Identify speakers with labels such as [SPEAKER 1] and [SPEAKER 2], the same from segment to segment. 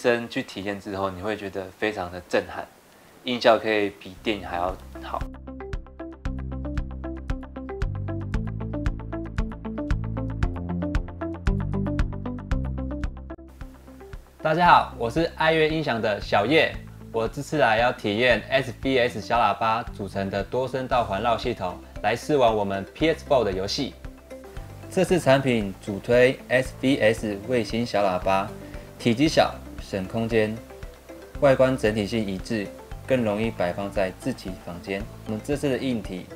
[SPEAKER 1] 身去体验之后，你会觉得非常的震撼，音效可以比电影还要好。
[SPEAKER 2] 大家好，我是爱乐音响的小叶。我这次来要体验 SBS 小喇叭组成的多声道环绕系统，来试玩我们 PS4 的游戏。这次产品主推 SBS 卫星小喇叭，体积小，省空间，外观整体性一致，更容易摆放在自己房间。我们这次的硬体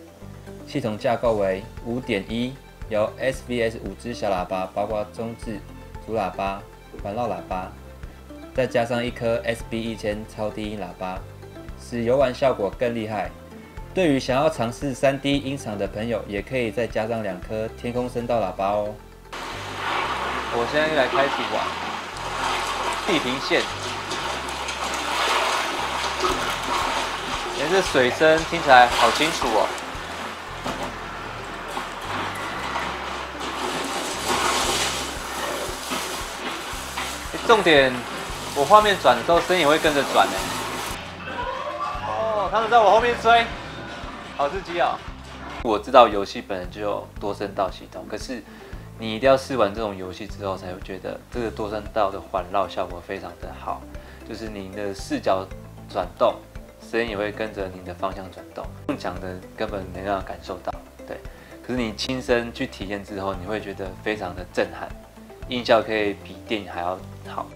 [SPEAKER 2] 系统架构为五点一，由 SBS 五支小喇叭，包括中置、主喇叭、环绕喇叭。再加上一颗 SB 一千超低音喇叭，使游玩效果更厉害。对于想要尝试 3D 音场的朋友，也可以再加上两颗天空声道喇叭哦。
[SPEAKER 1] 我现在来开始玩地平线，连这水声听起来好清楚哦。重点。我画面转的时候，声音也会跟着转呢。哦，他们在我后面追，好刺激啊！我知道游戏本来就有多声道系统，可是你一定要试完这种游戏之后，才会觉得这个多声道的环绕效果非常的好。就是您的视角转动，声音也会跟着您的方向转动。用讲的根本没办法感受到，对。可是你亲身去体验之后，你会觉得非常的震撼，音效可以比电影还要好。